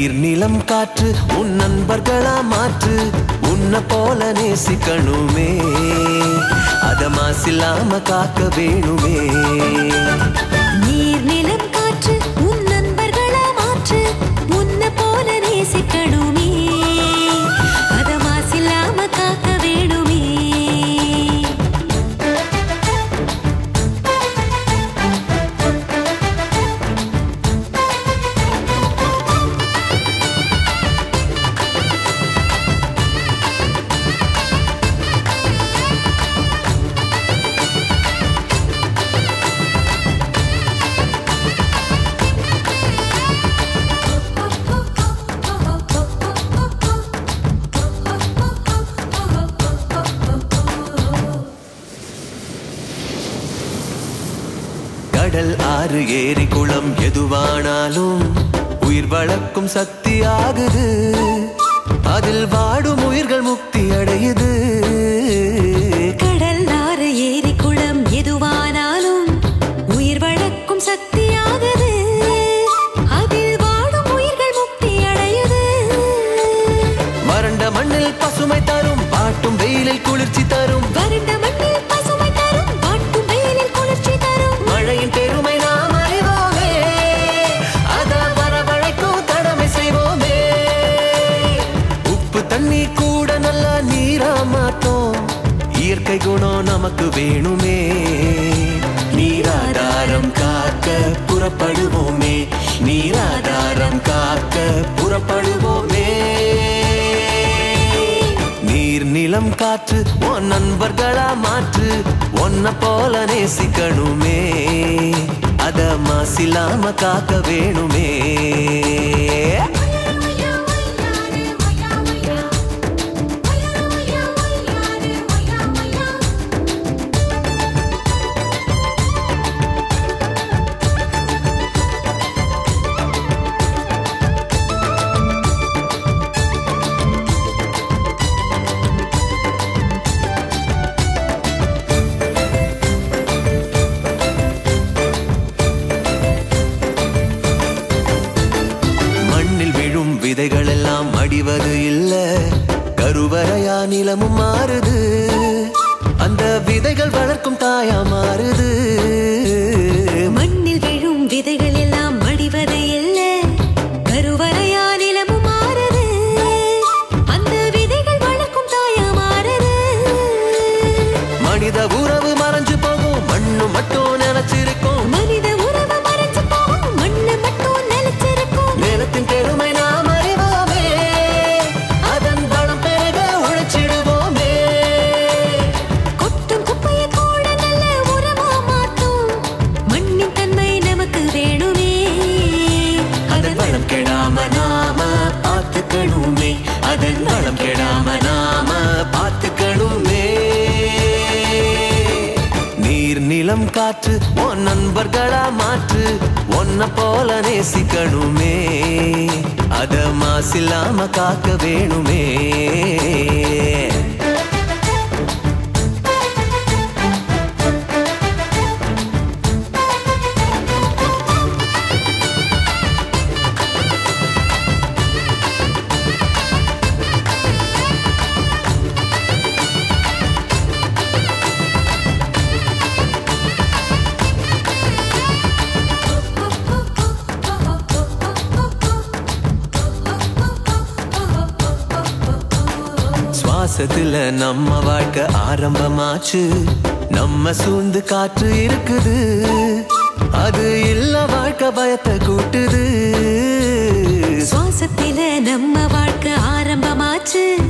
நீர் நிலம் காற்று உன் நண்பர்களா மாற்று உன்னை போல நேசிக்கணுமே. அதமாசில்லாம காக்க வேணுமே. கடல் ஆறு ஏரி குளம் எதுவானாலும் உயிர் வளர்க்கும் சக்தி ஆகுது. அதில் வாடும் உயிர்கள் முக்தி அடையுது. கடல் ஆறு ஏரி குளம் எதுவானாலும் உயிர் வளர்க்கும் சக்தியாகுது அதில் வாடும் உயிர்கள் முக்தி அடையுது. வறண்ட மண்ணில் பசுமை தரும் பாட்டும் வெயிலில் குளிர்ச்சி தரும். நீ கூட நல்லா நீரா மாத்தோம். இயற்கை குணம் நமக்கு வேணுமே. நீராதாரம் காக்க புறப்படுவோமே. நீராதாரம் காக்க புறப்படுவோமே. நீர் நிலம் காற்று உன் நண்பர்களா மாற்று. உன்னை போல நேசிக்கணுமே. அத மாசில்லாம காக்க வேணுமே. விதைகள் எல்லாம் அடிவது இல்ல. கருவறையா நிலமும் மாறுது. அந்த விதைகள் வளர்க்கும் தாயா மாறுது. இளம் காற்று உன் நண்பர்களா மாற்று உன்னை போல நேசிக்கணுமே. அத மாசில்லாம காக்க வேணுமே. சுவாசத்துல நம்ம வாழ்க்கை ஆரம்பமாச்சு. நம்ம சூழ்ந்து காற்று இருக்குது. அது இல்ல வாழ்க்கை பயத்தை கூட்டுது. சுவாசத்தில நம்ம வாழ்க்கை ஆரம்பமாச்சு.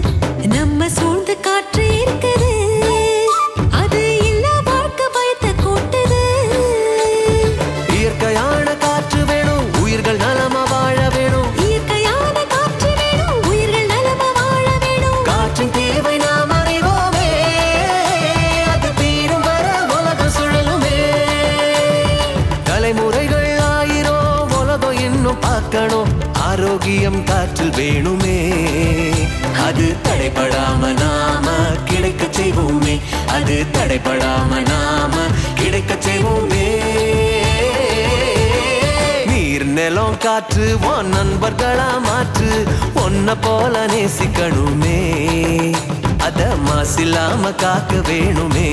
ஆரோக்கியம் காற்றில் வேணுமே. அது தடைபடாம நாம கிடைக்க செய்வோமே. அது தடைபடாம நாம கிடைக்க செய்வோமே. நீர் நிலம் காற்று உன் நண்பர்களா மாற்று ஒன்ன போல நேசிக்கணுமே. அத மாசில்லாம காக்க வேணுமே.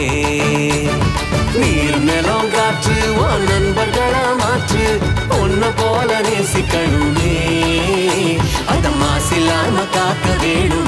நீர் நிலம் காற்று உன் நண்பர்களா மாற்று ஒன்ன போல நேசிக்கணுமே. காக்க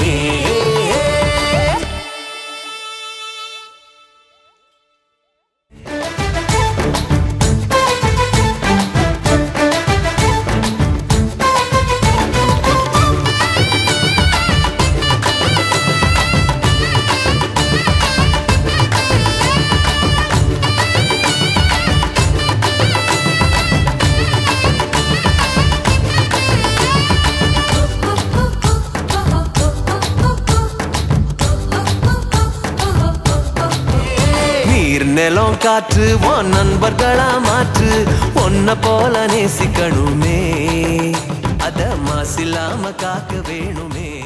நிலம் காற்று உன் நண்பர்களா மாற்று ஒன்ன போல நேசிக்கணுமே. அத மாசில்லாம காக்க வேணுமே.